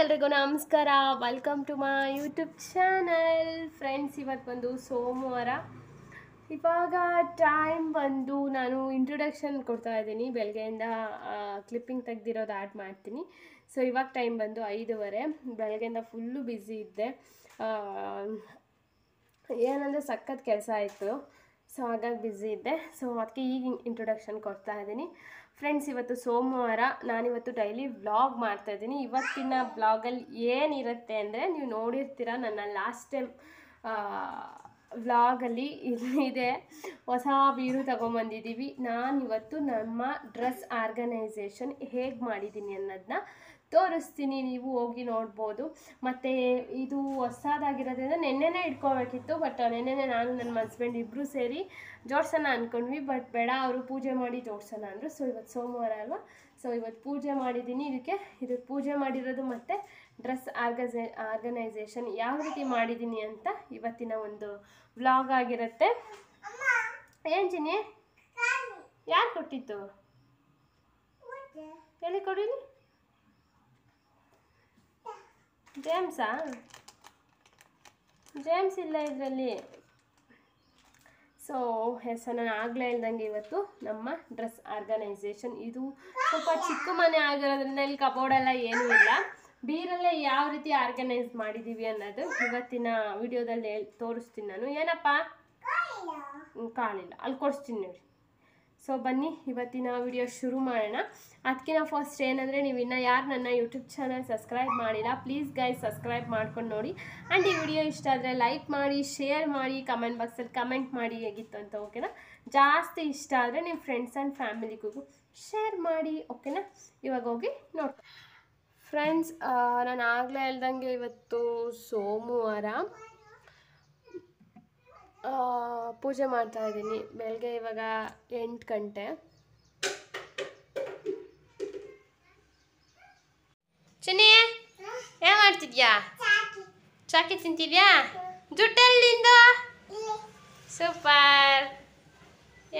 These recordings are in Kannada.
ಎಲ್ರಿಗೂ ನಮಸ್ಕಾರ. Welcome to my YouTube channel friends ಇವತ್ತು ಬಂದು ಸೋಮವಾರ. ಇವಾಗ ಟೈಮ್ ಬಂದು ನಾನು ಇಂಟ್ರೊಡಕ್ಷನ್ ಕೊಡ್ತಾ ಇದ್ದೀನಿ. ಬೆಳಗ್ಗೆಯಿಂದ ಕ್ಲಿಪ್ಪಿಂಗ್ ತೆಗ್ದಿರೋದು ಆ್ಯಡ್ ಮಾಡ್ತೀನಿ. ಸೊ ಇವಾಗ ಟೈಮ್ ಬಂದು ಐದೂವರೆ. ಬೆಳಗ್ಗೆಯಿಂದ ಫುಲ್ಲು ಬ್ಯುಸಿ ಇದ್ದೆ. ಏನಂದರೆ ಸಖತ್ ಕೆಲಸ ಆಯಿತು ಸೊ ಹಾಗಾಗಿ ಬ್ಯುಸಿ ಇದ್ದೆ. ಸೊ ಅದಕ್ಕೆ ಈಗ ಇಂಟ್ರೊಡಕ್ಷನ್ ಕೊಡ್ತಾ ಇದ್ದೀನಿ. ಫ್ರೆಂಡ್ಸ್ ಇವತ್ತು ಸೋಮವಾರ ನಾನಿವತ್ತು ಡೈಲಿ ವ್ಲಾಗ್ ಮಾಡ್ತಾ ಇದ್ದೀನಿ. ಇವತ್ತಿನ ವ್ಲಾಗಲ್ಲಿ ಏನಿರುತ್ತೆ ಅಂದರೆ ನೀವು ನೋಡಿರ್ತೀರ, ನನ್ನ ಲಾಸ್ಟ್ ಟೈಮ್ ವ್ಲಾಗಲ್ಲಿ ಇದೆ. ಹೊಸ ಬೀರು ತೊಗೊಂಬಂದಿದ್ದೀವಿ. ನಾನು ಇವತ್ತು ನಮ್ಮ ಡ್ರೆಸ್ ಆರ್ಗನೈಸೇಷನ್ ಹೇಗೆ ಮಾಡಿದ್ದೀನಿ ಅನ್ನೋದನ್ನ ತೋರಿಸ್ತೀನಿ, ನೀವು ಹೋಗಿ ನೋಡ್ಬೋದು. ಮತ್ತು ಇದು ಹೊಸದಾಗಿರೋದ್ರಿಂದ ನೆನ್ನೆನೇ ಇಟ್ಕೋಬೇಕಿತ್ತು ಬಟ್ ನೆನ್ನೆನೇ ನಾನು ನನ್ನ ಹಸ್ಬೆಂಡ್ ಇಬ್ಬರು ಸೇರಿ ಜೋಡ್ಸೋಣ ಅಂದ್ಕೊಂಡ್ವಿ ಬಟ್ ಬೇಡ, ಅವರು ಪೂಜೆ ಮಾಡಿ ಜೋಡ್ಸೋಣ ಅಂದರು. ಸೊ ಇವತ್ತು ಸೋಮವಾರ ಅಲ್ವಾ? ಸೊ ಇವತ್ತು ಪೂಜೆ ಮಾಡಿದ್ದೀನಿ. ಇದಕ್ಕೆ ಇದಕ್ಕೆ ಪೂಜೆ ಮಾಡಿರೋದು ಮತ್ತು ಡ್ರೆಸ್ ಆರ್ಗಜೆ ಆರ್ಗನೈಸೇಷನ್ ಯಾವ ರೀತಿ ಮಾಡಿದ್ದೀನಿ ಅಂತ ಇವತ್ತಿನ ಒಂದು ವ್ಲಾಗ್ ಆಗಿರುತ್ತೆ. ಏನು ಚಿನ್ನಿ ಯಾರು ಕೊಟ್ಟಿತ್ತು ಹೇಳಿ ಕೊಡಿಲಿ? ಜೇಮ್ಸಾ ಜೇಮ್ಸ್ ಇಲ್ಲ ಇದರಲ್ಲಿ. ಸೊ ಹೆಸರು ನಾನು ಆಗಲೇ ಹೇಳ್ದಂಗೆ ಇವತ್ತು ನಮ್ಮ ಡ್ರೆಸ್ ಆರ್ಗನೈಸೇಷನ್. ಇದು ಸ್ವಲ್ಪ ಚಿಕ್ಕ ಮನೆ ಆಗಿರೋದ್ರಿಂದ ಇಲ್ಲಿ ಕಬೋರ್ಡೆಲ್ಲ ಏನೂ ಇಲ್ಲ. ಬೀರಲ್ಲೇ ಯಾವ ರೀತಿ ಆರ್ಗನೈಸ್ ಮಾಡಿದ್ದೀವಿ ಅನ್ನೋದು ಇವತ್ತಿನ ವಿಡಿಯೋದಲ್ಲಿ ಹೇಳ್ ತೋರಿಸ್ತೀನಿ ನಾನು. ಏನಪ್ಪ? ಕಾಣಿಲ್ಲ ಅಲ್ಲಿ ಕೊಡಿಸ್ತೀನಿ ನೋಡಿ. ಸೊ ಬನ್ನಿ, ಇವತ್ತಿನ ವಿಡಿಯೋ ಶುರು ಮಾಡೋಣ. ಅದಕ್ಕಿಂತ ಫಸ್ಟ್ ಏನಂದರೆ, ನೀವು ಇನ್ನೂ ಯಾರು ನನ್ನ ಯೂಟ್ಯೂಬ್ ಚಾನಲ್ ಸಬ್ಸ್ಕ್ರೈಬ್ ಮಾಡಿಲ್ಲ ಪ್ಲೀಸ್ ಗೈಸ್ ಸಬ್ಸ್ಕ್ರೈಬ್ ಮಾಡ್ಕೊಂಡು ನೋಡಿ. ಆ್ಯಂಡ್ ಈ ವಿಡಿಯೋ ಇಷ್ಟ ಆದರೆ ಲೈಕ್ ಮಾಡಿ ಶೇರ್ ಮಾಡಿ ಕಮೆಂಟ್ ಬಾಕ್ಸಲ್ಲಿ ಕಮೆಂಟ್ ಮಾಡಿ ಹೇಗಿತ್ತು ಅಂತ ಓಕೆನಾ ಜಾಸ್ತಿ ಇಷ್ಟ ಆದರೆ ನಿಮ್ಮ ಫ್ರೆಂಡ್ಸ್ ಆ್ಯಂಡ್ ಫ್ಯಾಮಿಲಿಗೂ ಶೇರ್ ಮಾಡಿ ಓಕೆನಾ ಇವಾಗ ಹೋಗಿ ನೋಡಿ ಫ್ರೆಂಡ್ಸ್ ನಾನು ಆಗಲೇ ಹೇಳ್ದಂಗೆ ಇವತ್ತು ಸೋಮವಾರ ಪೂಜೆ ಮಾಡ್ತಾ ಇದ್ದೀನಿ. ಬೆಳಗ್ಗೆ ಇವಾಗ ಎಂಟು ಗಂಟೆ. ಚಿನ್ನಿ, ಏನು ಮಾಡ್ತಿದ್ಯಾ? ಚಾಕಿ ತಿಂತಿದ್ಯಾ? ದುಡ್ಡಲ್ಲಿಂದ? ಸೂಪರ್.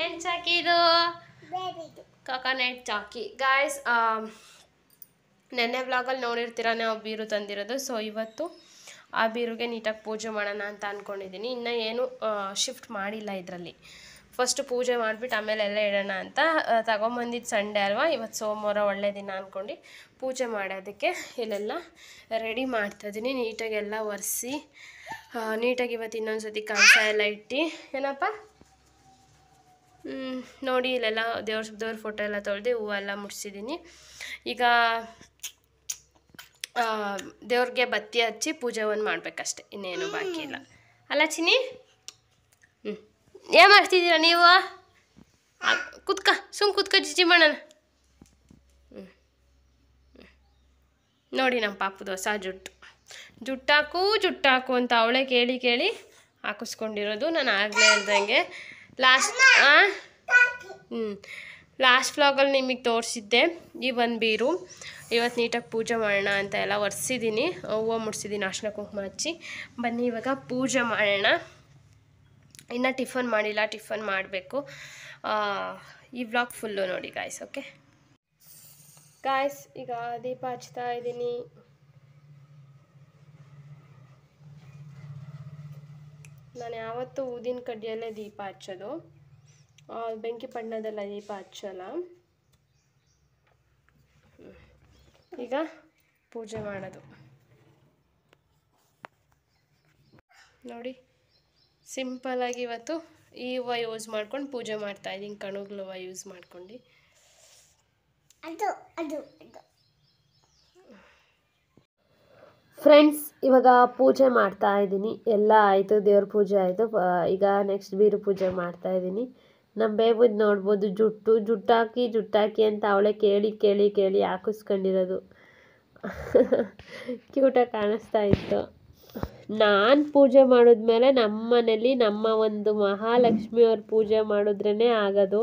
ಏನು ಚಾಕಿ ಇದು? ಕೊಕೊನೆಟ್ ಚಾಕಿ. ಗಾಯ್ಸ್ ನೆನ್ನೆ ವ್ಲಾಗಲ್ಲಿ ನೋಡಿರ್ತೀರ, ನಾವು ಬೀರು ತಂದಿರೋದು. ಸೊ ಇವತ್ತು ಆ ಬೀರುಗೆ ನೀಟಾಗಿ ಪೂಜೆ ಮಾಡೋಣ ಅಂತ ಅಂದ್ಕೊಂಡಿದ್ದೀನಿ ಇನ್ನೂ ಏನು ಶಿಫ್ಟ್ ಮಾಡಿಲ್ಲ ಇದರಲ್ಲಿ. ಫಸ್ಟ್ ಪೂಜೆ ಮಾಡಿಬಿಟ್ಟು ಆಮೇಲೆ ಎಲ್ಲ ಇಡೋಣ ಅಂತ ತಗೊಂಬಂದಿದ್ದು ಸಂಡೇ ಅಲ್ವಾ? ಇವತ್ತು ಸೋಮವಾರ ಒಳ್ಳೆ ದಿನ ಅಂದ್ಕೊಂಡು ಪೂಜೆ ಮಾಡೋದಕ್ಕೆ ಇಲ್ಲೆಲ್ಲ ರೆಡಿ ಮಾಡ್ತಾಯಿದ್ದೀನಿ ನೀಟಾಗಿ ಎಲ್ಲ ಒರೆಸಿ ನೀಟಾಗಿ ಇವತ್ತು ಇನ್ನೊಂದು ಸತಿ ಕಂಸ ಎಲ್ಲ ಇಟ್ಟು, ಏನಪ್ಪ? ನೋಡಿ ಇಲ್ಲೆಲ್ಲ ದೇವ್ರ ದೇವ್ರ ಫೋಟೋ ಎಲ್ಲ ತೊಳೆದು ಹೂವೆಲ್ಲ ಮುಟ್ಸಿದ್ದೀನಿ ಈಗ ದೇವ್ರಿಗೆ ಬತ್ತಿ ಹಚ್ಚಿ ಪೂಜೆವನ್ನು ಮಾಡಬೇಕಷ್ಟೆ ಇನ್ನೇನು ಬಾಕಿ ಇಲ್ಲ. ಅಲ್ಲ ಚಿನ್ನಿ? ಹ್ಞೂ ಏನು ಮಾಡ್ತಿದ್ದೀರಾ ನೀವು? ಕುತ್ಕ ಸುಮ್ ಕುತ್ಕ ಜಿಜಿ ಮಾಡೋಣ ಹ್ಞೂ ನೋಡಿ ನಮ್ಮ ಪಾಪು ಹೊಸ ಜುಟ್ಟು. ಜುಟ್ಟಾಕು ಜುಟ್ಟಾಕು ಅಂತ ಅವಳೇ ಕೇಳಿ ಕೇಳಿ ಹಾಕಿಸ್ಕೊಂಡಿರೋದು. ನಾನು ಆಗಲೇ ಇಲ್ದಂಗೆ ಲಾಸ್ಟ್ ಹ್ಞೂ ಲಾಸ್ಟ್ ಫ್ಲಾಗಲ್ಲಿ ನಿಮಗೆ ತೋರಿಸಿದ್ದೆ, ಈ ಒಂದು ಬೀರು. ಇವತ್ತು ನೀಟಾಗಿ ಪೂಜೆ ಮಾಡೋಣ ಅಂತ ಎಲ್ಲ ಒರೆಸಿದ್ದೀನಿ ಹೂವು ಮುಡ್ಸಿದ್ದೀನಿ ಅರ್ಶಿನ ಕುಂಕುಮ ಹಚ್ಚಿ. ಬನ್ನಿ, ಇವಾಗ ಪೂಜೆ ಮಾಡೋಣ. ಇನ್ನು ಟಿಫನ್ ಮಾಡಿಲ್ಲ, ಟಿಫನ್ ಮಾಡಬೇಕು. ಈ ವ್ಲಾಗ್ ಫುಲ್ಲು ನೋಡಿ ಗಾಯ್ಸ್ ಓಕೆ ಗಾಯ್ಸ್ ಈಗ ದೀಪ ಹಚ್ತಾ ಇದ್ದೀನಿ ನಾನು ಯಾವತ್ತೂ ಊದಿನ ಕಡ್ಡಿಯಲ್ಲೇ ದೀಪ ಹಚ್ಚೋದು. ಬೆಂಕಿ ಪಣ್ಣದೆಲ್ಲ ದೀಪ ಹಚ್ಚಲ್ಲ. ಈಗ ಪೂಜೆ ಮಾಡೋದು. ನೋಡಿ ಸಿಂಪಲಾಗಿ ಇವತ್ತು ಈ ಹೂವು ಯೂಸ್ ಮಾಡ್ಕೊಂಡು ಪೂಜೆ ಮಾಡ್ತಾ ಇದ್ದೀನಿ. ಕಣುಗ್ಲ ಹೂವು ಯೂಸ್ ಮಾಡ್ಕೊಂಡು. ಅದು ಅದು ಅದು. ಫ್ರೆಂಡ್ಸ್ ಇವಾಗ ಪೂಜೆ ಮಾಡ್ತಾ ಇದ್ದೀನಿ. ಎಲ್ಲ ಆಯಿತು ದೇವ್ರ ಪೂಜೆ ಆಯಿತು. ಈಗ ನೆಕ್ಸ್ಟ್ ಬೀರು ಪೂಜೆ ಮಾಡ್ತಾ ಇದ್ದೀನಿ. ನಮ್ಮ ಬೇಬುದ್ ನೋಡ್ಬೋದು, ಜುಟ್ಟು, ಜುಟ್ಟಾಕಿ ಜುಟ್ಟಾಕಿ ಅಂತ ಅವಳೆ ಕೇಳಿ ಕೇಳಿ ಕೇಳಿ ಹಾಕಿಸ್ಕೊಂಡಿರೋದು. ಕ್ಯೂಟಾಗಿ ಕಾಣಿಸ್ತಾ ಇತ್ತು. ನಾನು ಪೂಜೆ ಮಾಡಿದ್ಮೇಲೆ ನಮ್ಮ ಮನೇಲಿ ನಮ್ಮ ಒಂದು ಮಹಾಲಕ್ಷ್ಮಿಯವ್ರ ಪೂಜೆ ಮಾಡಿದ್ರೇ ಆಗೋದು.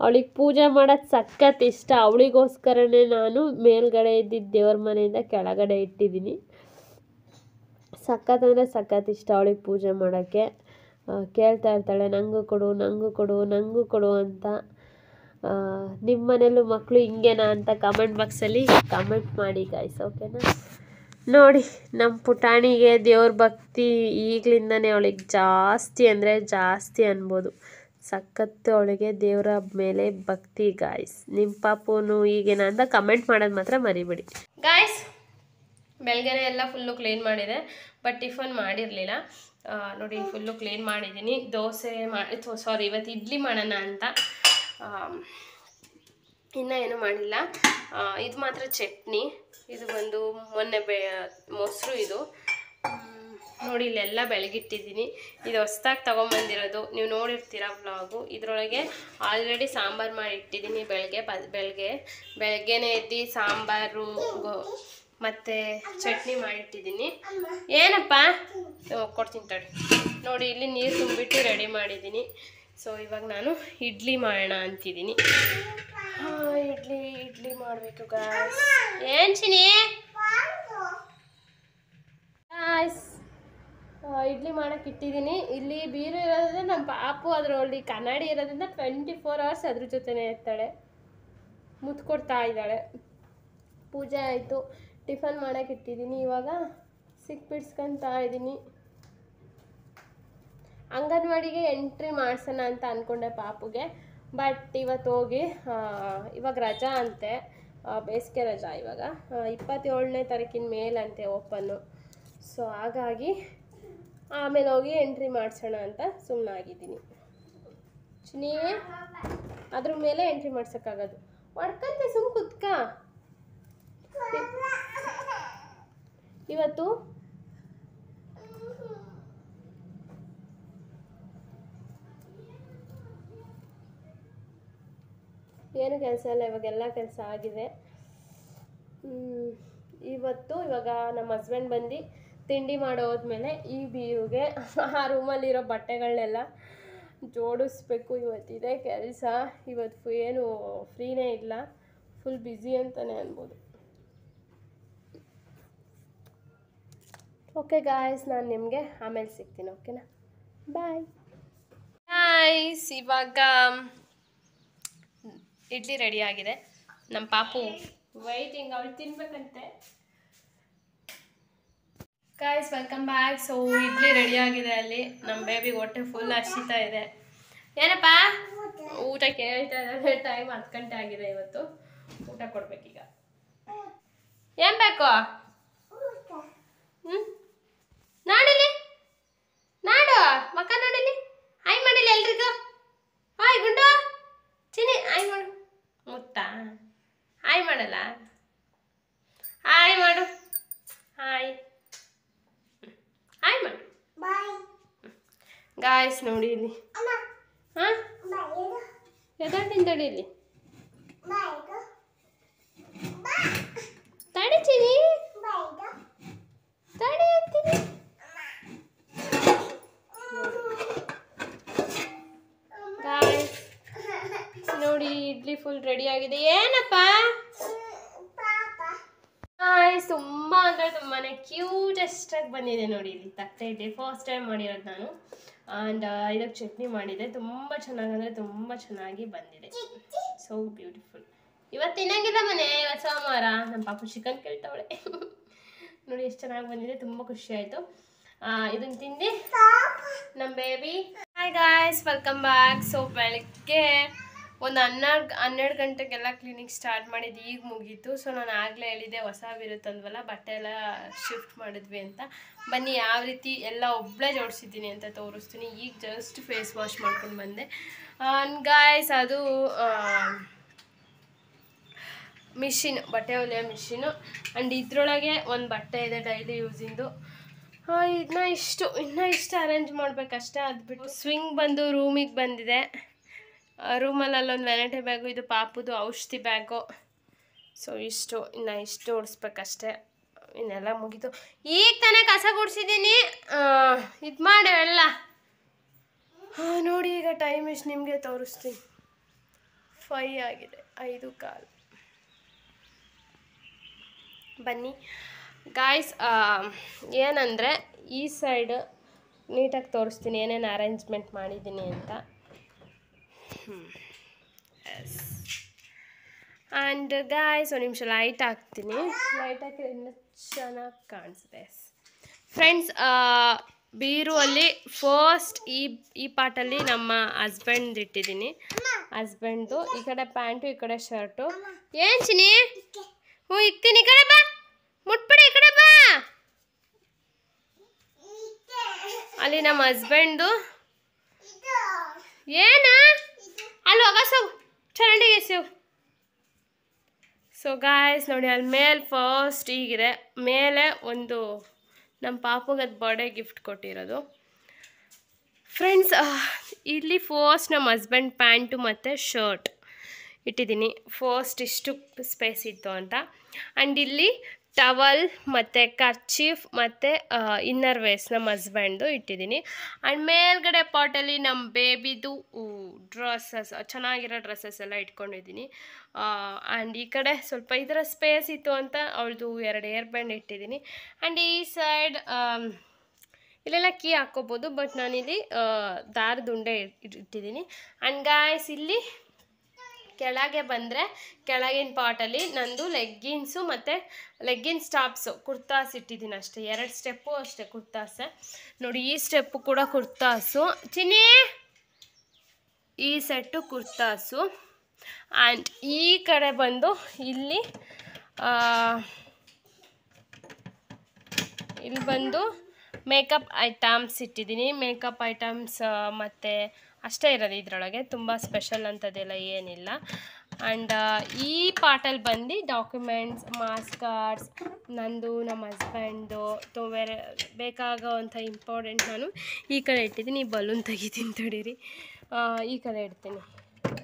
ಅವಳಿಗೆ ಪೂಜೆ ಮಾಡೋದು ಸಖತ್ ಇಷ್ಟ. ಅವಳಿಗೋಸ್ಕರನೇ ನಾನು ಮೇಲ್ಗಡೆ ಇದ್ದಿದ್ದ ದೇವ್ರ ಮನೆಯಿಂದ ಕೆಳಗಡೆ ಇಟ್ಟಿದ್ದೀನಿ ಸಖತ್ ಅಂದರೆ ಸಖತ್ ಇಷ್ಟ ಅವಳಿಗೆ ಪೂಜೆ ಮಾಡೋಕ್ಕೆ. ಕೇಳ್ತಾ ಇರ್ತಾಳೆ ನನಗೂ ಕೊಡು ನನಗೂ ಕೊಡು ನನಗೂ ಕೊಡು ಅಂತ. ನಿಮ್ಮ ಮನೇಲೂ ಮಕ್ಕಳು ಹಿಂಗೇನಾ ಅಂತ ಕಮೆಂಟ್ ಬಾಕ್ಸಲ್ಲಿ ಕಮೆಂಟ್ ಮಾಡಿ ಗಾಯ್ಸ್ ಓಕೆನಾ ನೋಡಿ ನಮ್ಮ ಪುಟಾಣಿಗೆ ದೇವ್ರ ಭಕ್ತಿ ಈಗಲಿಂದನೇ ಅವಳಿಗೆ ಜಾಸ್ತಿ ಅಂದರೆ ಜಾಸ್ತಿ ಅನ್ಬೋದು. ಸಖತ್ತು ಅವಳಿಗೆ ದೇವರ ಮೇಲೆ ಭಕ್ತಿ ಗಾಯ್ಸ್ ನಿಮ್ಮ ಪಾಪುನು ಈಗೇನ ಅಂತ ಕಮೆಂಟ್ ಮಾಡೋದು ಮಾತ್ರ ಮರಿಬೇಡಿ. ಗಾಯ್ಸ್ ಬೆಳಗ್ಗೆನೆ ಎಲ್ಲ ಫುಲ್ಲು ಕ್ಲೀನ್ ಮಾಡಿದೆ ಬಟ್ ಟಿಫನ್ ಮಾಡಿರಲಿಲ್ಲ. ನೋಡಿ ಫುಲ್ಲು ಕ್ಲೀನ್ ಮಾಡಿದ್ದೀನಿ. ದೋಸೆ ಮಾಡಿ ಸಾರಿ ಇವತ್ತು ಇಡ್ಲಿ ಮಾಡೋಣ ಅಂತ. ಇನ್ನೂ ಏನೂ ಮಾಡಿಲ್ಲ. ಇದು ಮಾತ್ರ ಚಟ್ನಿ. ಇದು ಬಂದು ಮೊನ್ನೆ ಬೆ, ಮೊಸರು ಇದು. ನೋಡಿ, ಇಲ್ಲೆಲ್ಲ ಬೆಳಗಿಟ್ಟಿದ್ದೀನಿ. ಇದು ಹೊಸ್ದಾಗಿ ತೊಗೊಂಬಂದಿರೋದು. ನೀವು ನೋಡಿರ್ತೀರ ವ್ಲಾಗು ಇದರೊಳಗೆ ಆಲ್ರೆಡಿ ಸಾಂಬಾರು ಮಾಡಿ ಇಟ್ಟಿದ್ದೀನಿ ಬೆಳಗ್ಗೆ ಬೆಳಗ್ಗೆ. ಬೆಳಗ್ಗೆನೇ ಎದ್ದು ಸಾಂಬಾರು ಮತ್ತು ಚಟ್ನಿ ಮಾಡಿಟ್ಟಿದ್ದೀನಿ. ಏನಪ್ಪ? ಕೊಡ್ತೀನಿ ತಡಿ. ನೋಡಿ ಇಲ್ಲಿ ನೀರು ತುಂಬಿಟ್ಟು ರೆಡಿ ಮಾಡಿದ್ದೀನಿ. ಸೊ ಇವಾಗ ನಾನು ಇಡ್ಲಿ ಮಾಡೋಣ ಅಂತಿದ್ದೀನಿ. ಇಡ್ಲಿ ಇಡ್ಲಿ ಮಾಡಬೇಕು ಗಾಯ್ಸ್ ಏನು ಚಿನಿ ಗಾಯ್ಸ್ ಇಡ್ಲಿ ಮಾಡಕ್ಕೆ ಇಟ್ಟಿದ್ದೀನಿ. ಇಲ್ಲಿ ಬೀರು ಇರೋದ್ರಿಂದ ನಮ್ಮ ಪಾಪು ಅದರಲ್ಲಿ ಕನ್ನಡಿ ಇರೋದ್ರಿಂದ ಟ್ವೆಂಟಿ ಫೋರ್ ಅವರ್ಸ್ ಅದ್ರ ಜೊತೆನೇ ಇರ್ತಾಳೆ. ಮುತ್ಕೊಡ್ತಾ ಇದ್ದಾಳೆ. ಪೂಜೆ ಆಯಿತು. ಟಿಫನ್ ಮಾಡೋಕೆ ಇಟ್ಟಿದ್ದೀನಿ, ಇವಾಗ ಸಿಕ್ ಬಿಡ್ಸ್ಕೊತಾ ಇದ್ದೀನಿ ಅಂಗನವಾಡಿಗೆ ಎಂಟ್ರಿ ಮಾಡ್ಸೋಣ ಅಂತ ಅಂದ್ಕೊಂಡೆ ಪಾಪುಗೆ, ಬಟ್ ಇವತ್ತು ಹೋಗಿ ಇವಾಗ ರಜಾ ಅಂತೆ ಬೇಸಿಗೆ ರಜಾ ಇವಾಗ ಇಪ್ಪತ್ತೇಳನೇ ತಾರೀಕಿನ ಮೇಲಂತೆ ಓಪನ್ನು. ಸೊ, ಹಾಗಾಗಿ ಆಮೇಲೆ ಹೋಗಿ ಎಂಟ್ರಿ ಮಾಡಿಸೋಣ ಅಂತ ಸುಮ್ಮನಾಗಿದ್ದೀನಿ ನೀವೇ ಅದ್ರ ಮೇಲೆ ಎಂಟ್ರಿ ಮಾಡ್ಸೋಕ್ಕಾಗೋದು. ಹೊಡ್ಕಂತೆ ಸುಮ್ ಕುತ್ಕ. ಇವತ್ತು? ಏನು ಕೆಲಸ ಇಲ್ಲ, ಇವಾಗೆಲ್ಲ ಕೆಲಸ ಆಗಿದೆ. ಇವತ್ತು ಇವಾಗ ನಮ್ಮ ಹಸ್ಬೆಂಡ್ ಬಂದು ತಿಂಡಿ ಮಾಡೋದ್ಮೇಲೆ ಈ ಬೀರುಗೆ ಆ ರೂಮಲ್ಲಿರೋ ಬಟ್ಟೆಗಳನ್ನೆಲ್ಲ ಜೋಡಿಸ್ಬೇಕು. ಇವತ್ತಿದೆ ಕೆಲಸ. ಇವತ್ತು ಏನು ಫ್ರೀನೇ ಇಲ್ಲ. ಫುಲ್ ಬ್ಯುಸಿ ಅಂತಲೇ ಅನ್ಬೋದು. ಓಕೆ ಗಾಯ್ಸ್ ನಾನು ನಿಮಗೆ ಆಮೇಲೆ ಸಿಗ್ತೀನಿ ಓಕೆನಾ ಬಾಯ್ ಗಾಯ್ಸ್ ಇವಾಗ ಇಡ್ಲಿ ರೆಡಿ ಆಗಿದೆ. ನಮ್ಮ ಪಾಪು ವೈಟಿಂಗ್ ಅವಳು ತಿನ್ಬೇಕಂತೆ. Guys welcome back so idli ready ಆಗಿದೆ ಅಲ್ಲಿ. ನಮ್ಮ ಬೇಬಿ ಹೊಟ್ಟೆ ಫುಲ್ ಹಸಿತಾ ಇದೆ. ಏನಪ್ಪ? ಊಟ ಕೇಳ್ತಾ ಇದ್ದಾರೆ. ಟೈಮ್ ಹತ್ತು ಗಂಟೆ ಆಗಿದೆ ಇವತ್ತು. ಊಟ ಕೊಡ್ಬೇಕೀಗ. ಏನ್ ಬೇಕು? ಹ್ಮ್? ನೋಡಿಲಿ ನಾಡು ಮಕ್ಕ ನೋಡಿಲಿ ಹಾಯ್ ಮಾಡಿಲ್ಲ ಎಲ್ರಿಗೂ? ಹಾಯ್ ಗುಂಡು? ಚಿನಿ ಹಾಯ್ ಮಾಡು. ಮುತ್ತ. ಹಾಯ್ ಮಾಡಲ್ಲ? ಹಾಯ್ ಮಾಡು. ಹಾಯ್ ಹಾಯ್ ಮಾಡು. ಗಾಯ್ಸ್ ನೋಡಿ ಇಲ್ಲಿ. ಹಾಂ? ತಡಿ ಇಲ್ಲಿ ತಡಿ ಚಿನಿ ತಡಿ ಅಂತೀನಿ ಗಾಯ್ಸ್ ನೋಡಿ ಇಡ್ಲಿ ಫುಲ್ ರೆಡಿ ಆಗಿದೆ ಏನಪ್ಪ ಗಾಯ್ಸ್ ತುಂಬಾ ಅಂದ್ರೆ ತುಂಬಾ ಕ್ಯೂಟೆಸ್ಟ್ ಆಗಿ ಬಂದಿದೆ ನೋಡಿ ಇಲ್ಲಿ ತಟ್ಟೆ ಇದೆ. ಫಸ್ಟ್ ಟೈಮ್ ಮಾಡಿರೋದು ನಾನು. ಆ್ಯಂಡ್ ಇದಕ್ಕೆ ಚಟ್ನಿ ಮಾಡಿದೆ. ತುಂಬ ಚೆನ್ನಾಗಿ ಅಂದರೆ ತುಂಬ ಚೆನ್ನಾಗಿ ಬಂದಿದೆ. ಸೋ ಬ್ಯೂಟಿಫುಲ್ ಇವತ್ತು ತಿನ್ನಂಗಿಲ್ಲ ಮನೆ. ಇವತ್ತು ಸೋಮವಾರ. ನಮ್ಮ ಪಾಪು ಚಿಕನ್ ಕೇಳ್ತಾವಳೆ. ನೋಡಿ ಎಷ್ಟು ಚೆನ್ನಾಗಿ ಬಂದಿದೆ. ತುಂಬ ಖುಷಿ ಆಯಿತು. ಇದನ್ನು ತಿಂದು? ನಮ್ಮ baby hi guys welcome back so ಬೆಳಗ್ಗೆ ಒಂದು ಹನ್ನೆರಡು ಹನ್ನೆರಡು ಗಂಟೆಗೆಲ್ಲ ಕ್ಲಿನಿಕ್ ಸ್ಟಾರ್ಟ್ ಮಾಡಿದ್ದು ಈಗ ಮುಗೀತು. ಸೊ ನಾನು ಆಗಲೇ ಹೇಳಿದ್ದೆ, ಹೊಸ ಬೀರುತ್ತಂದ್ವಲ್ಲ ಬಟ್ಟೆ ಎಲ್ಲ ಶಿಫ್ಟ್ ಮಾಡಿದ್ವಿ ಅಂತ. ಬನ್ನಿ, ಯಾವ ರೀತಿ ಎಲ್ಲ ಒಬ್ಬಳೇ ಜೋಡಿಸಿದ್ದೀನಿ ಅಂತ ತೋರಿಸ್ತೀನಿ. ಈಗ ಜಸ್ಟ್ ಫೇಸ್ ವಾಶ್ ಮಾಡ್ಕೊಂಡು ಬಂದೆ. ಗಾಯ್ಸ್ ಅದು ಮಿಷಿನ್ ಬಟ್ಟೆ ಹೊಲಿಯೋ ಮಿಷಿನು ಆ್ಯಂಡ್ ಇದರೊಳಗೆ ಒಂದು ಬಟ್ಟೆ ಇದೆ ಡೈಲಿ ಯೂಸಿಂದು ಇದನ್ನ ಇಷ್ಟು, ಇನ್ನೂ ಇಷ್ಟು ಅರೇಂಜ್ ಮಾಡಬೇಕಷ್ಟೇ ಅದು ಬಿಟ್ಟು ಸ್ವಿಂಗ್ ಬಂದು ರೂಮಿಗೆ ಬಂದಿದೆ. ರೂಮಲ್ಲಿ ಒಂದು ವೆರೈಟಿ ಬ್ಯಾಗು, ಇದು ಪಾಪುದು ಔಷಧಿ ಬ್ಯಾಗು. ಸೊ ಇಷ್ಟು, ಇನ್ನು ಇಷ್ಟು ಓಡಿಸ್ಬೇಕಷ್ಟೆ. ಇನ್ನೆಲ್ಲ ಮುಗಿತು ಈಗ ತಾನೇ ಕಸ ಗುಡಿಸಿದ್ದೀನಿ. ಇದು ಮಾಡಿ ಎಲ್ಲ. ಹಾಂ ನೋಡಿ ಈಗ ಟೈಮ್ ಎಷ್ಟು ನಿಮಗೆ ತೋರಿಸ್ತೀನಿ. ಫೈ ಆಗಿದೆ, ಐದು ಕಾಲು. ಬನ್ನಿ. ಗಾಯ್ಸ್ ಏನಂದರೆ ಈ ಸೈಡ್ ನೀಟಾಗಿ ತೋರಿಸ್ತೀನಿ, ಏನೇನು ಅರೇಂಜ್ಮೆಂಟ್ ಮಾಡಿದ್ದೀನಿ ಅಂತ. ಎಸ್ ಆ್ಯಂಡ್ ಗಾಯ್ಸ್ ಒಂದು ನಿಮಿಷ ಲೈಟ್ ಹಾಕ್ತೀನಿ. ಲೈಟ್ ಇನ್ನೂ ಚೆನ್ನಾಗಿ ಕಾಣಿಸುತ್ತೆ. ಫ್ರೆಂಡ್ಸ್ ಬೀರು ಅಲ್ಲಿ ಫಸ್ಟ್ ಈ ಈ ಪಾಟಲ್ಲಿ ನಮ್ಮ ಹಸ್ಬೆಂಡ್ ಇಟ್ಟಿದ್ದೀನಿ. ಹಸ್ಬೆಂಡ್ದು ಈ ಕಡೆ ಪ್ಯಾಂಟು ಈ ಕಡೆ ಶರ್ಟು ಏನು ಚಿನಿ ಹ್ಞೂ, ಇಕ್ತೀನಿ. ಈ ಕಡೆ ಬಾ. ಮುಟ್ಬಿಡಿ, ಈ ಕಡೆ ಬಾ. ಅಲ್ಲಿ ನಮ್ಮ ಹಸ್ಬೆಂಡು ಏನ? ಅಲ್ಲಿ ಹೋಗಸವು ಚರಂಡಿಗೆ ಎಸೆವು ಸೊ ಗಾಯ್ಸ್ ನೋಡಿ, ಅಲ್ಲಿ ಮೇಲೆ ಫಸ್ಟ್ ಈಗಿದೆ. ಮೇಲೆ ಒಂದು ನಮ್ಮ ಪಾಪುಗದ ಬರ್ಡೇ ಗಿಫ್ಟ್ ಕೊಟ್ಟಿರೋದು. ಫ್ರೆಂಡ್ಸ್ ಇಲ್ಲಿ ಫಸ್ಟ್ ನಮ್ಮ ಹಸ್ಬೆಂಡ್ ಪ್ಯಾಂಟು ಮತ್ತು ಶರ್ಟ್ ಇಟ್ಟಿದ್ದೀನಿ. ಫಸ್ಟ್ ಇಷ್ಟು ಸ್ಪೇಸ್ ಇತ್ತು ಅಂತ. ಆ್ಯಂಡ್ ಇಲ್ಲಿ ಟವಲ್ ಮತ್ತು ಕರ್ಚೀಫ್ ಮತ್ತು ಇನ್ನರ್ ವೇಸ್ ನಮ್ಮ ಹಸ್ಬೆಂಡ್ದು ಇಟ್ಟಿದ್ದೀನಿ. ಆ್ಯಂಡ್ ಮೇಲ್ಗಡೆ ಪಾಟಲ್ಲಿ ನಮ್ಮ ಬೇಬಿದು ಡ್ರೆಸ್ಸಸ್ ಚೆನ್ನಾಗಿರೋ ಡ್ರೆಸ್ಸಸ್ ಎಲ್ಲ ಇಟ್ಕೊಂಡಿದ್ದೀನಿ. ಆ್ಯಂಡ್ ಈ ಕಡೆ ಸ್ವಲ್ಪ ಇದರ ಸ್ಪೇಸ್ ಇತ್ತು ಅಂತ ಅವಳದು ಎರಡು ಏರ್ ಬ್ಯಾಂಡ್ ಇಟ್ಟಿದ್ದೀನಿ. ಆ್ಯಂಡ್ ಈ ಸೈಡ್ ಇಲ್ಲೆಲ್ಲ ಕೀ ಹಾಕ್ಕೋಬೋದು ಬಟ್ ನಾನಿಲ್ಲಿ ದಾರದುಂಡೆ ಇಟ್- ಇಟ್ಟಿದ್ದೀನಿ. ಆ್ಯಂಡ್ ಗಾಯ್ಸ್ ಇಲ್ಲಿ ಕೆಳಗೆ ಬಂದರೆ ಕೆಳಗಿನ ಪಾಟಲ್ಲಿ ನಂದು ಲೆಗ್ಗಿನ್ಸು ಮತ್ತು ಲೆಗ್ಗಿನ್ಸ್ ಟಾಪ್ಸು ಕುರ್ತಾಸ್ ಇಟ್ಟಿದ್ದೀನಿ ಅಷ್ಟೇ. ಎರಡು ಸ್ಟೆಪ್ಪು ಅಷ್ಟೇ ಕುರ್ತಾಸೆ. ನೋಡಿ, ಈ ಸ್ಟೆಪ್ಪು ಕೂಡ ಕುರ್ತಾಸು. ಚಿನ್ನಿ, ಈ ಸೆಟ್ಟು ಕುರ್ತಾಸು. ಆ್ಯಂಡ್ ಈ ಕಡೆ ಬಂದು ಇಲ್ಲಿ ಇಲ್ಲಿ ಬಂದು ಮೇಕಪ್ ಐಟಮ್ಸ್ ಇಟ್ಟಿದ್ದೀನಿ. ಮೇಕಪ್ ಐಟಮ್ಸ್ ಮತ್ತು ಅಷ್ಟೇ ಇರೋದು ಇದರೊಳಗೆ. ತುಂಬ ಸ್ಪೆಷಲ್ ಅಂಥದ್ದೆಲ್ಲ ಏನಿಲ್ಲ. ಆ್ಯಂಡ್ ಈ ಪಾಟಲ್ಲಿ ಬಂದು ಡಾಕ್ಯುಮೆಂಟ್ಸ್ ಮಾರ್ಕ್ಸ್ ಕಾರ್ಡ್ಸ್ ನಂದು, ನಮ್ಮ ಹಸ್ಬೆಂಡು ತೋ ಬೇರೆ ಇಂಪಾರ್ಟೆಂಟ್ ನಾನು ಈ ಕಡೆ ಇಟ್ಟಿದ್ದೀನಿ. ಈ ಬಲೂನ್ ತೆಗಿತೀನಿ ತಡೀರಿ. ಈ ಕಡೆ ಇಡ್ತೀನಿ.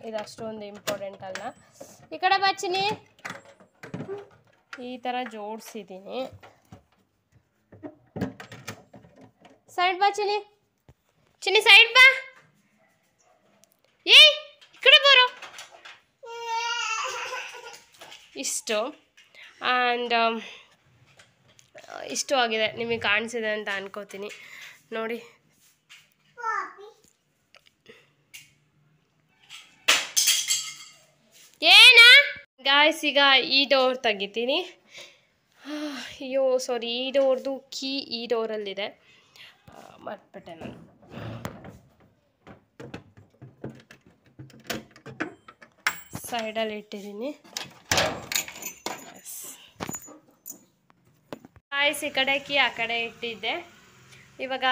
ಇದು ಅಷ್ಟೊಂದು ಇಂಪಾರ್ಟೆಂಟ್ ಅಲ್ಲ. ಈ ಕಡೆ ಬಚ್ಚಿನಿ ಈ ಥರ ಜೋಡಿಸಿದ್ದೀನಿ. ಸೈಡ್ ಬಾ ಚಿನಿ ಚಿನಿ ಸೈಡ್ ಬಾ ಏಯ್ ಈ ಕಡೆ ಬರೋ ಇಷ್ಟು. ಆ್ಯಂಡ್ ಇಷ್ಟು ಆಗಿದೆ. ನಿಮಗೆ ಕಾಣಿಸಿದೆ ಅಂತ ಅನ್ಕೋತೀನಿ. ನೋಡಿ. ಏನ? ಗಾಯ್ಸ್ ಈಗ ಈ ಡೋರ್ ತೆಗಿತೀನಿ. ಅಯ್ಯೋ ಸಾರಿ ಈ ಡೋರ್ದು ಕೀ ಈ ಡೋರಲ್ಲಿದೆ ಮರ್ತ್ಬಿಟ್ಟೆ ನಾನು. ಸೈಡಲ್ಲಿ ಇಟ್ಟಿದ್ದೀನಿ. ಆಯ್ಸ್ ಈ ಕಡೆ ಕೀ ಆ ಕಡೆ ಇಟ್ಟಿದ್ದೆ. ಇವಾಗ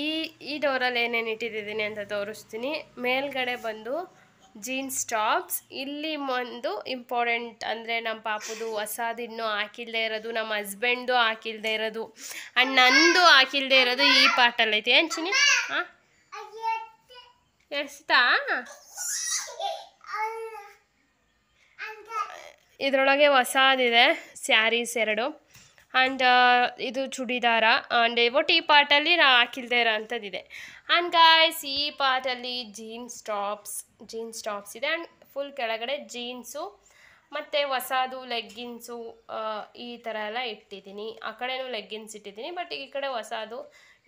ಈ ಈ ಡೋರಲ್ಲಿ ಏನೇನು ಇಟ್ಟಿದ್ದೀನಿ ಅಂತ ತೋರಿಸ್ತೀನಿ. ಮೇಲ್ಗಡೆ ಬಂದು ಜೀನ್ಸ್ ಟಾಪ್ಸ್, ಇಲ್ಲಿ ಒಂದು ಇಂಪಾರ್ಟೆಂಟ್ ಅಂದರೆ ನಮ್ಮ ಪಾಪದು ಹೊಸದಿನ್ನು ಹಾಕಿಲ್ಲದೆ ಇರೋದು, ನಮ್ಮ ಹಸ್ಬೆಂಡು ಹಾಕಿಲ್ಲದೆ ಇರೋದು, ಆ್ಯಂಡ್ ನಂದು ಹಾಕಿಲ್ಲದೆ ಇರೋದು ಈ ಪಾರ್ಟಲ್ಲಿ ಐತಿ. ಏನು ಹಾಂ ಎಷ್ಟಾ ಇದರೊಳಗೆ ಹೊಸದಿದೆ ಸ್ಯಾರೀಸ್ ಎರಡು. ಆ್ಯಂಡ್ ಇದು ಚೂಡಿದಾರ. ಆ್ಯಂಡ್ ಒಟ್ಟು ಈ ಪಾರ್ಟಲ್ಲಿ ನಾ ಹಾಕಿಲ್ದೇ ಇರೋ ಅಂಥದ್ದಿದೆ. ಆ್ಯಂಡ್ ಗಾಯ್ಸ್ ಈ ಪಾರ್ಟಲ್ಲಿ ಜೀನ್ಸ್ ಟಾಪ್ಸ್ ಜೀನ್ಸ್ ಟಾಪ್ಸ್ ಇದೆ. ಆ್ಯಂಡ್ ಫುಲ್ ಕೆಳಗಡೆ ಜೀನ್ಸು ಮತ್ತು ಹೊಸದು ಲೆಗ್ಗಿನ್ಸು ಈ ಥರ ಎಲ್ಲ ಇಟ್ಟಿದ್ದೀನಿ. ಆ ಕಡೆನೂ ಲೆಗ್ಗಿನ್ಸ್ ಇಟ್ಟಿದ್ದೀನಿ. ಬಟ್ ಈ ಕಡೆ ಹೊಸದು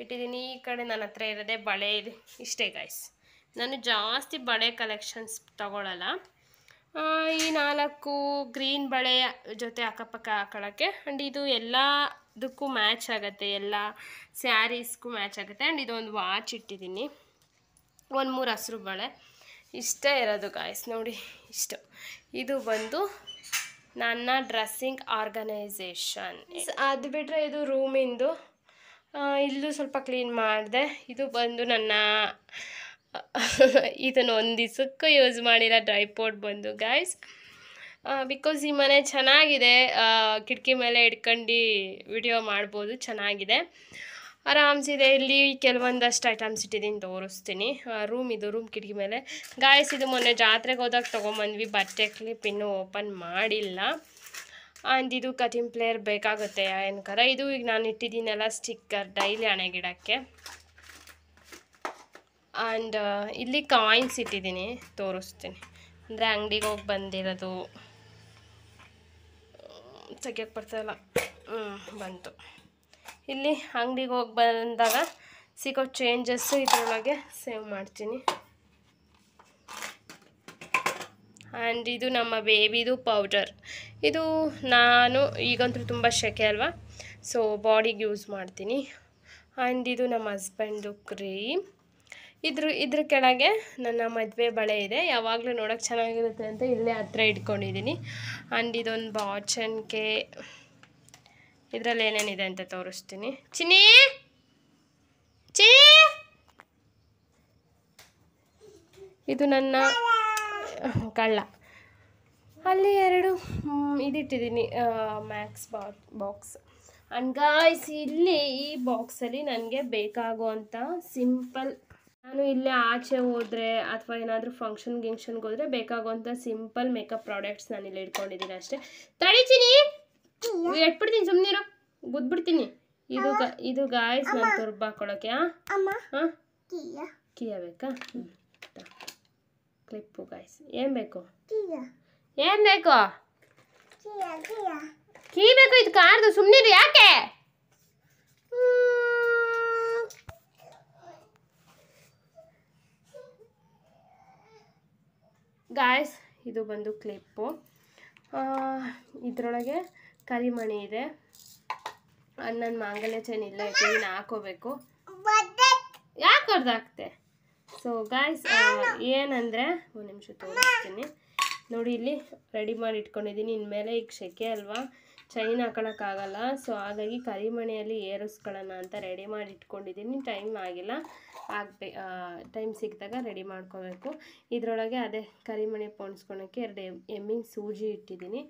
ಇಟ್ಟಿದ್ದೀನಿ. ಈ ಕಡೆ ನನ್ನ ಹತ್ರ ಇರೋದೇ ಬಳೆ ಇದೆ. ಇಷ್ಟೇ ಗಾಯ್ಸ್ ನಾನು ಜಾಸ್ತಿ ಬಳೆ ಕಲೆಕ್ಷನ್ಸ್ ತಗೊಳ್ಳಲ್ಲ ಈ ನಾಲ್ಕು ಗ್ರೀನ್ ಬಳೆ ಜೊತೆ ಅಕ್ಕಪಕ್ಕ ಹಾಕೊಳ್ಳೋಕ್ಕೆ ಆ್ಯಂಡ್ ಇದು ಎಲ್ಲದಕ್ಕೂ ಮ್ಯಾಚ್ ಆಗುತ್ತೆ, ಎಲ್ಲ ಸ್ಯಾರೀಸ್ಗೂ ಮ್ಯಾಚ್ ಆಗುತ್ತೆ ಆ್ಯಂಡ್ ಇದೊಂದು ವಾಚ್ ಇಟ್ಟಿದ್ದೀನಿ. ಒಂದು ಮೂರು ಹಸಿರು ಬಳೆ. ಇಷ್ಟೇ ಇರೋದು ಗಾಯ್ಸ್ ನೋಡಿ, ಇಷ್ಟು. ಇದು ಬಂದು ನನ್ನ ಡ್ರೆಸ್ಸಿಂಗ್ ಆರ್ಗನೈಸೇಷನ್ ಅದು ಬಿಟ್ಟರೆ ಇದು ರೂಮಿಂದು ಇಲ್ಲೂ ಸ್ವಲ್ಪ ಕ್ಲೀನ್ ಮಾಡಿದೆ. ಇದು ಬಂದು ನನ್ನ ಇದನ್ನು ಒಂದು ದಿವಸಕ್ಕೂ ಯೂಸ್ ಮಾಡಿರೋ ಪೋಟ್ ಬಂದು ಗಾಯ್ಸ್ ಬಿಕಾಸ್ ಈ ಮನೆ ಚೆನ್ನಾಗಿದೆ ಕಿಟಕಿ ಮೇಲೆ ಇಟ್ಕೊಂಡು ವಿಡಿಯೋ ಮಾಡ್ಬೋದು, ಚೆನ್ನಾಗಿದೆ. ಆರಾಮ್ಸಿದೆ, ಇಲ್ಲಿ ಕೆಲವೊಂದಷ್ಟು ಐಟಮ್ಸ್ ಇಟ್ಟಿದ್ದೀನಿ, ತೋರಿಸ್ತೀನಿ. ರೂಮ್ ಇದು ರೂಮ್ ಕಿಟಕಿ ಮೇಲೆ. ಗಾಯ್ಸ್ ಇದು ಮೊನ್ನೆ ಜಾತ್ರೆಗೆ ಹೋದಾಗ ತೊಗೊಂಬಂದ್ವಿ, ಬಟ್ಟೆ ಕ್ಲಿಪ್ ಇನ್ನೂ ಓಪನ್ ಮಾಡಿಲ್ಲ. ಆ್ಯಂಡ್ ಇದು ಕಟಿಂಗ್ ಪ್ಲೇಯರ್ ಬೇಕಾಗುತ್ತೆ ಏನಕರ ಇದು ಈಗ ನಾನು ಇಟ್ಟಿದ್ದೀನಲ್ಲ ಸ್ಟಿಕ್ಕರ್ ಡೈಲಿ ಹಣೆಗಿಡಕ್ಕೆ. ಆ್ಯಂಡ್ ಇಲ್ಲಿ ಕಾಯಿನ್ಸ್ ಇಟ್ಟಿದ್ದೀನಿ, ತೋರಿಸ್ತೀನಿ. ಅಂದರೆ ಅಂಗಡಿಗೆ ಹೋಗಿ ಬಂದಿರೋದು. ತೆಗಿಯೋಕ್ಕೆ ಬರ್ತಾಯಿಲ್ಲ ಹ್ಞೂ ಬಂತು. ಇಲ್ಲಿ ಅಂಗಡಿಗೆ ಹೋಗಿ ಬಂದಾಗ ಸಿಗೋ ಚೇಂಜಸ್ಸು ಇದರೊಳಗೆ ಸೇವ್ ಮಾಡ್ತೀನಿ. ಆ್ಯಂಡ್ ಇದು ನಮ್ಮ ಬೇಬಿದು ಪೌಡರ್ ಇದು ನಾನು ಈಗಂತೂ ತುಂಬ ಶೆಕೆ ಅಲ್ವಾ? ಸೊ ಬಾಡಿಗೆ ಯೂಸ್ ಮಾಡ್ತೀನಿ. ಆ್ಯಂಡ್ ಇದು ನಮ್ಮ ಹಸ್ಬೆಂಡು ಕ್ರೀಮ್ ಇದ್ರ ಇದ್ರ ಕೆಳಗೆ ನನ್ನ ಮದುವೆ ಬಳೆ ಇದೆ. ಯಾವಾಗಲೂ ನೋಡೋಕೆ ಚೆನ್ನಾಗಿರುತ್ತೆ ಅಂತ ಇಲ್ಲೇ ಹತ್ರ ಇಟ್ಕೊಂಡಿದ್ದೀನಿ. ಆ್ಯಂಡ್ ಇದೊಂದು ಬಾಚನ್ಕೆ ಇದರಲ್ಲಿ ಏನೇನಿದೆ ಅಂತ ತೋರಿಸ್ತೀನಿ. ಚಿನಿ ಚಿ! ಇದು ನನ್ನ, ಕಳ್ಳ. ಅಲ್ಲಿ ಎರಡು ಇದಿಟ್ಟಿದ್ದೀನಿ ಮ್ಯಾಕ್ಸ್ ಬಾ ಬಾಕ್ಸ್ ಆ್ಯಂಡ್ ಗಾಯ್ಸ್ ಇಲ್ಲಿ ಈ ಬಾಕ್ಸಲ್ಲಿ ನನಗೆ ಬೇಕಾಗುವಂಥ ಸಿಂಪಲ್ ನಾನು ಇಲ್ಲೇ ಆಚೆ ಹೋದರೆ ಅಥವಾ ಏನಾದರೂ ಫಂಕ್ಷನ್ ಗಿಂಕ್ಷನ್ಗೆ ಹೋದರೆ ಬೇಕಾಗುವಂಥ ಸಿಂಪಲ್ ಮೇಕಪ್ ಪ್ರಾಡಕ್ಟ್ಸ್ ನಾನು ಇಲ್ಲಿ ಇಟ್ಕೊಂಡಿದ್ದೀನಿ ಅಷ್ಟೇ. ತಡಿತೀನಿ! ಎಟ್ಬಿಡ್ತೀನಿ ಸುಮ್ಮನಿರು ಗುದ್ಬಿಡ್ತೀನಿ. ಇದು ಇದು ಗಾಯ್ಸ್ ನಾನು ತುರ್ಬ ಹಾಕೊಳ್ಳೋಕೆ ಹಾಂ ಕಿಯ. ಬೇಕಾ? ಹ್ಞೂ ಕ್ಲಿಪ್ಪು ಗಾಯ್ಸ್ ಏನು ಬೇಕು? ಏನು ಬೇಕು? ಕೀ ಬೇಕು ಇದು ಕಾರ್ದು ಸುಮ್ಮನೆ ಯಾಕೆ? ಗಾಯ್ಸ್ ಇದು ಬಂದು ಕ್ಲಿಪ್ಪು ಇದರೊಳಗೆ ಕರಿಮಣಿ ಇದೆ. ನನ್ನ ಮಾಂಗಲ್ಯ ಚೈನ್ ಇಲ್ಲ ಇದನ್ನ ಹಾಕೋಬೇಕು. ಯಾಕೆ ಹೊಡೆದಾಕ್ತೆ ಸೊ ಗಾಯ್ಸ್ ಏನಂದರೆ, ಒಂದು ನಿಮಿಷ ತೋರಿಸ್ತೀನಿ. ನೋಡಿ, ಇಲ್ಲಿ ರೆಡಿ ಮಾಡಿ ಇಟ್ಕೊಂಡಿದ್ದೀನಿ. ಇನ್ಮೇಲೆ ಈಗ ಶೆಕೆ ಅಲ್ವಾ? ಚೈನ್ ಹಾಕೊಳಕ್ಕಾಗಲ್ಲ. ಸೊ ಹಾಗಾಗಿ ಕರಿಮಣೆಯಲ್ಲಿ ಏರಿಸ್ಕೊಳ್ಳೋಣ ಅಂತ ರೆಡಿ ಮಾಡಿ ಇಟ್ಕೊಂಡಿದ್ದೀನಿ ಟೈಮ್ ಆಗಿಲ್ಲ. ಆಗಬೇ ಟೈಮ್ ಸಿಕ್ಕಿದಾಗ ರೆಡಿ ಮಾಡ್ಕೋಬೇಕು. ಇದರೊಳಗೆ ಅದೇ ಕರಿಮಣೆ ಪೋಣಿಸ್ಕೊಳಕ್ಕೆ ಎರಡು ಎಂ ಸೂಜಿ ಇಟ್ಟಿದ್ದೀನಿ.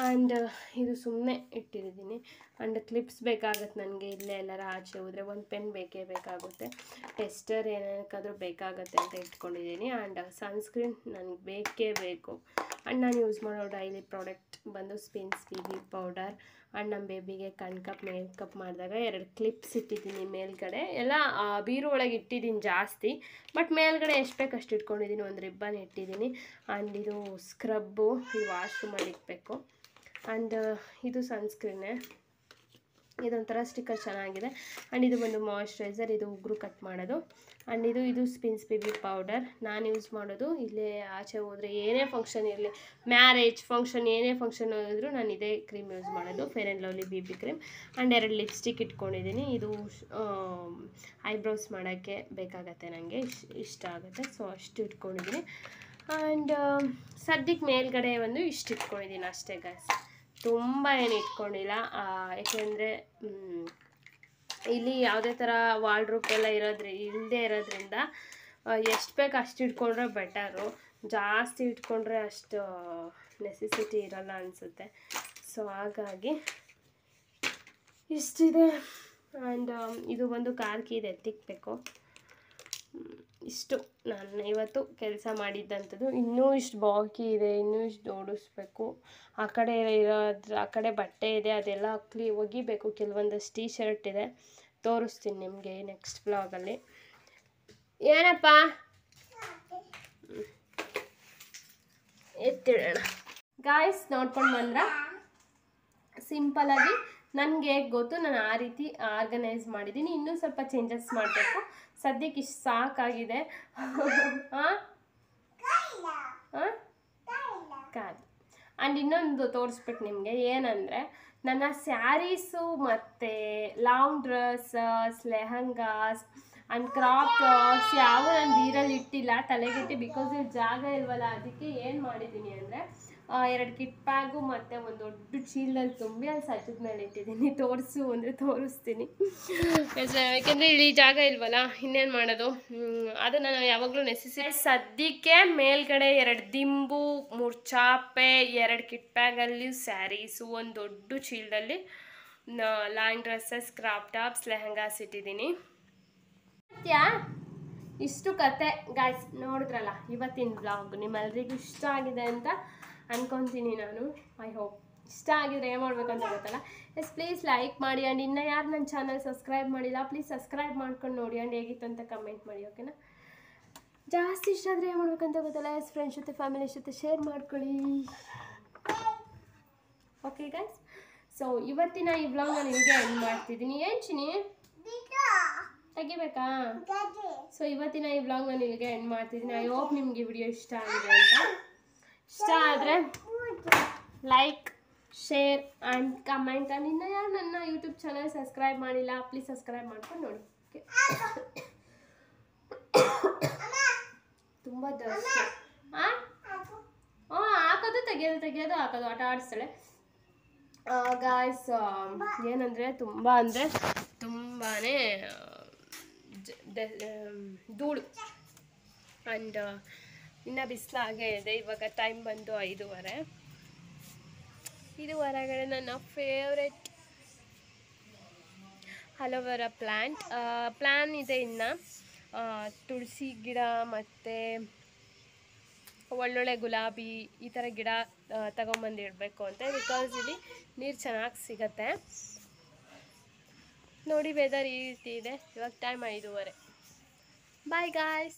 ಆ್ಯಂಡ್ ಇದು ಸುಮ್ಮನೆ ಇಟ್ಟಿದ್ದೀನಿ. ಆ್ಯಂಡ್ ಕ್ಲಿಪ್ಸ್ ಬೇಕಾಗುತ್ತೆ ನನಗೆ. ಇಲ್ಲೇ ಎಲ್ಲರ ಆಚೆ ಹೋದರೆ ಒಂದು ಪೆನ್ ಬೇಕೇ ಬೇಕಾಗುತ್ತೆ. ಟೆಸ್ಟರ್ ಏನಕ್ಕಾದರೂ ಬೇಕಾಗುತ್ತೆ ಅಂತ ಇಟ್ಕೊಂಡಿದ್ದೀನಿ. ಆ್ಯಂಡ್ ಸನ್ಸ್ಕ್ರೀನ್ ನನಗೆ ಬೇಕೇ ಬೇಕು. ಆ್ಯಂಡ್ ನಾನು ಯೂಸ್ ಮಾಡೋ ಡೈಲಿ ಪ್ರಾಡಕ್ಟ್ ಬಂದು ಸ್ಪಿನ್ಸ್ ಬಿಬಿ ಪೌಡರ್ ಆ್ಯಂಡ್ ನಮ್ಮ ಬೇಬಿಗೆ ಕಣ್ಕಪ್ ಮೇಕಪ್ ಮಾಡಿದಾಗ ಎರಡು ಕ್ಲಿಪ್ಸ್ ಇಟ್ಟಿದ್ದೀನಿ ಮೇಲ್ಗಡೆ. ಎಲ್ಲ ಬೀರು ಒಳಗೆ ಇಟ್ಟಿದ್ದೀನಿ ಜಾಸ್ತಿ ಬಟ್ ಮೇಲ್ಗಡೆ ಎಷ್ಟು ಬೇಕು ಅಷ್ಟು ಇಟ್ಕೊಂಡಿದ್ದೀನಿ. ಒಂದು ರಿಬ್ಬನ್ ಇಟ್ಟಿದ್ದೀನಿ. ಆ್ಯಂಡ್ ಇದು ಸ್ಕ್ರಬ್ಬು ಇದು ವಾಶ್ರೂಮಲ್ಲಿ ಇಡಬೇಕು. ಆ್ಯಂಡ್ ಇದು ಸನ್ಸ್ಕ್ರೀನೇ ಇದೊಂಥರ ಸ್ಟಿಕ್ಕರ್ ಚೆನ್ನಾಗಿದೆ. ಆ್ಯಂಡ್ ಇದು ಬಂದು ಮಾಯಿಶ್ಚರೈಸರ್ ಇದು ಉಗುರು ಕಟ್ ಮಾಡೋದು. ಆ್ಯಂಡ್ ಇದು ಇದು ಸ್ಪಿನ್ಸ್ ಬೇಬಿ ಪೌಡರ್ ನಾನು ಯೂಸ್ ಮಾಡೋದು. ಇಲ್ಲೇ ಆಚೆ ಹೋದರೆ ಏನೇ ಫಂಕ್ಷನ್ ಇರಲಿ ಮ್ಯಾರೇಜ್ ಫಂಕ್ಷನ್ ಏನೇ ಫಂಕ್ಷನ್ ಹೋದರೂ ನಾನು ಇದೇ ಕ್ರೀಮ್ ಯೂಸ್ ಮಾಡೋದು. Fair and Lovely B B cream and ಎರಡು ಲಿಪ್ಸ್ಟಿಕ್ ಇಟ್ಕೊಂಡಿದ್ದೀನಿ ಇದು ಐಬ್ರೌಸ್ ಮಾಡೋಕ್ಕೆ ಬೇಕಾಗತ್ತೆ ನನಗೆ ಇಷ್ಟ ಆಗುತ್ತೆ. ಸೊ ಅಷ್ಟು ಇಟ್ಕೊಂಡಿದ್ದೀನಿ ಆ್ಯಂಡ್ ಸದ್ಯಕ್ಕೆ ಮೇಲ್ಗಡೆ ಒಂದು ಇಷ್ಟು ಇಟ್ಕೊಂಡಿದ್ದೀನಿ ಅಷ್ಟೇ ಗಾಯ್ಸ್ ತುಂಬ ಏನು ಇಟ್ಕೊಂಡಿಲ್ಲ ಯಾಕೆಂದರೆ ಇಲ್ಲಿ ಯಾವುದೇ ಥರ ವಾಲ್ಡ್ರೂಪ್ ಎಲ್ಲ ಇರೋದ್ರಿ ಇಲ್ಲದೆ ಇರೋದ್ರಿಂದ ಎಷ್ಟು ಬೇಕು ಅಷ್ಟು ಇಟ್ಕೊಂಡ್ರೆ ಬೆಟರು ಜಾಸ್ತಿ ಇಟ್ಕೊಂಡ್ರೆ ಅಷ್ಟು ನೆಸೆಸಿಟಿ ಇರಲ್ಲ ಅನಿಸುತ್ತೆ. ಸೊ ಹಾಗಾಗಿ ಇಷ್ಟಿದೆ. ಆ್ಯಂಡ್ ಇದು ಒಂದು ಕಾರ್ ಕೀ ಇದೆ ಎತ್ತಿಕ್ಬೇಕು ಹ್ಮ್, ಇಷ್ಟು ನಾನು ಇವತ್ತು ಕೆಲಸ ಮಾಡಿದ್ದಂಥದ್ದು. ಇನ್ನೂ ಇಷ್ಟು ಬಾಕಿ ಇದೆ, ಇನ್ನೂ ಇಷ್ಟು ಓಡಿಸ್ಬೇಕು ಆ ಕಡೆ ಇರೋದ್ರ ಆ ಕಡೆ ಬಟ್ಟೆ ಇದೆ, ಅದೆಲ್ಲ ಕ್ಲೀ ಒಗಿಬೇಕು. ಕೆಲವೊಂದಷ್ಟು ಟೀ ಶರ್ಟ್ ಇದೆ. ತೋರಿಸ್ತೀನಿ ನಿಮಗೆ ನೆಕ್ಸ್ಟ್ ಬ್ಲಾಗಲ್ಲಿ ಏನಪ್ಪ? ಎತ್ತಿಡೋಣ. ಗಾಯ್ಸ್ ನೋಡ್ಕೊಂಡು ಬಂದ್ರ? ಸಿಂಪಲಾಗಿ ನನಗೆ ಗೊತ್ತು, ನಾನು ಆ ರೀತಿ ಆರ್ಗನೈಸ್ ಮಾಡಿದ್ದೀನಿ. ಇನ್ನೂ ಸ್ವಲ್ಪ ಚೇಂಜಸ್ ಮಾಡಬೇಕು. ಸದ್ಯಕ್ಕೆ ಇಷ್ಟು ಸಾಕಾಗಿದೆ. ಹಾಂ? ಹಾಂ? ಕಾದು ಆ್ಯಂಡ್ ಇನ್ನೊಂದು ತೋರಿಸ್ಬಿಟ್ಟು ನಿಮಗೆ ಏನಂದರೆ ನನ್ನ ಸ್ಯಾರೀಸು ಮತ್ತು long dresses lehengas and crop tops ಯಾವ ನಾನು ಬೀರಲ್ಲಿ ಇಟ್ಟಿಲ್ಲ. ತಲೆಗೆಟ್ಟಿ ಬಿಕಾಸ್ ಇಲ್ಲಿ ಜಾಗ ಇಲ್ವಲ್ಲ ಅದಕ್ಕೆ ಏನು ಮಾಡಿದ್ದೀನಿ ಅಂದರೆ ಎರಡು ಕಿಟ್ ಬ್ಯಾಗು ಮತ್ತು ಒಂದು ದೊಡ್ಡ ಚೀಲದಲ್ಲಿ ತುಂಬಿ ಅಲ್ಲಿ ಸಜ್ಜದ ಮೇಲೆ ಇಟ್ಟಿದ್ದೀನಿ ತೋರಿಸು ಅಂದರೆ ತೋರಿಸ್ತೀನಿ. ಯಾಕೆಂದರೆ ಇಲ್ಲಿ ಜಾಗ ಇಲ್ವಲ್ಲ ಇನ್ನೇನು ಮಾಡೋದು? ಅದನ್ನು ಅದು ನಾನು ಯಾವಾಗಲೂ ನೆಸೆಸರಿ ಸದ್ಯಕ್ಕೆ ಮೇಲ್ಗಡೆ ಎರಡು ದಿಂಬು ಮೂರು ಚಾಪೆ ಎರಡು ಕಿಟ್ ಬ್ಯಾಗಲ್ಲಿ ಸ್ಯಾರೀಸು ಒಂದು ದೊಡ್ಡ ಚೀಲದಲ್ಲಿ long dresses crop tops lehengas ಇಟ್ಟಿದ್ದೀನಿ ಸತ್ಯಾ ಇಷ್ಟು ಕತೆ. ಗಾಯ್ಸ್ ನೋಡಿದ್ರಲ್ಲ ಇವತ್ತಿನ ಬ್ಲಾಗ್ ನಿಮ್ಮೆಲ್ರಿಗೂ ಇಷ್ಟ ಆಗಿದೆ ಅಂತ ಅನ್ಕೊತೀನಿ ನಾನು. ಐ ಹೋಪ್ ಇಷ್ಟ ಆಗಿದ್ರೆ ಏನು ಮಾಡಬೇಕು ಅಂತ ಗೊತ್ತಲ್ಲ? ಎಸ್ ಪ್ಲೀಸ್ ಲೈಕ್ ಮಾಡಿ ಆ್ಯಂಡ್ ಇನ್ನೂ ಯಾರು ನನ್ನ ಚಾನಲ್ ಸಬ್ಸ್ಕ್ರೈಬ್ ಮಾಡಿಲ್ಲ ಪ್ಲೀಸ್ ಸಬ್ಸ್ಕ್ರೈಬ್ ಮಾಡ್ಕೊಂಡು ನೋಡಿ ಆ್ಯಂಡ್ ಹೇಗಿತ್ತು ಅಂತ ಕಮೆಂಟ್ ಮಾಡಿ ಓಕೆನಾ ಜಾಸ್ತಿ ಇಷ್ಟ ಆದರೆ ಏನು ಮಾಡ್ಬೇಕಂತ ಗೊತ್ತಲ್ಲ? ಎಸ್ ಫ್ರೆಂಡ್ಸ್ ಜೊತೆ ಫ್ಯಾಮಿಲಿ ಜೊತೆ ಶೇರ್ ಮಾಡ್ಕೊಳ್ಳಿ. ಓಕೆ ಗೈಸ್ ಸೊ ಇವತ್ತಿನ ಈ ಬ್ಲಾಗ್ ನಾನು ನಿಮಗೆ ಎಂಡ್ ಮಾಡ್ತಿದ್ದೀನಿ? ಏನು ಚಿನಿ ತೆಗಿಬೇಕಾ? ಸೊ ಇವತ್ತಿನ ಈ ಬ್ಲಾಗ್ ನಾನು ನಿಮಗೆ ಎಂಡ್ ಮಾಡ್ತಿದ್ದೀನಿ? ಐ ಹೋಪ್ ನಿಮಗೆ ವಿಡಿಯೋ ಇಷ್ಟ ಆಗಿದೆ ಅಂತ. ಇಷ್ಟ ಆದರೆ like share and comment and ಇನ್ನು ಯಾರು ನನ್ನ ಯೂಟ್ಯೂಬ್ ಚಾನಲ್ ಸಬ್ಸ್ಕ್ರೈಬ್ ಮಾಡಿಲ್ಲ ಪ್ಲೀಸ್ ಸಬ್ಸ್ಕ್ರೈಬ್ ಮಾಡ್ಕೊಂಡು ನೋಡಿ. ಓಕೆ ತುಂಬ ದೋಸ್ತ. ಹಾಂ ಹಾಕೋದು, ತೆಗೆಯೋದು ತೆಗೆಯೋದು, ಹಾಕೋದು, ಆಟ ಆಡಿಸ್ತಾಳೆ. ಗಾಯ್ಸ್ ಏನಂದರೆ ತುಂಬ ಅಂದರೆ ತುಂಬಾ ಧೂಳು. ಆ್ಯಂಡ್ ಇನ್ನು ಬಿಸಿಲು ಹಾಗೇ ಇದೆ. ಇವಾಗ ಟೈಮ್ ಬಂದು ಐದೂವರೆ. ಇದು ಹೊರಗಡೆ ನನ್ನ ಫೇವ್ರೆಟ್ ಹಲವರ ಪ್ಲ್ಯಾಂಟ್ ಪ್ಲ್ಯಾನ್ ಇದೆ ಇನ್ನು. ತುಳಸಿ ಗಿಡ ಮತ್ತು ಒಳ್ಳೊಳ್ಳೆ ಗುಲಾಬಿ ಈ ಥರ ಗಿಡ ತಗೊಂಬಂದು ಇಡಬೇಕು ಅಂತ. ಬಿಕಾಸ್ ಇಲ್ಲಿ ನೀರು ಚೆನ್ನಾಗಿ ಸಿಗತ್ತೆ. ನೋಡಿ ವೆದರ್ ಈ ರೀತಿ ಇದೆ. ಇವಾಗ ಟೈಮ್ ಐದೂವರೆ. Bye guys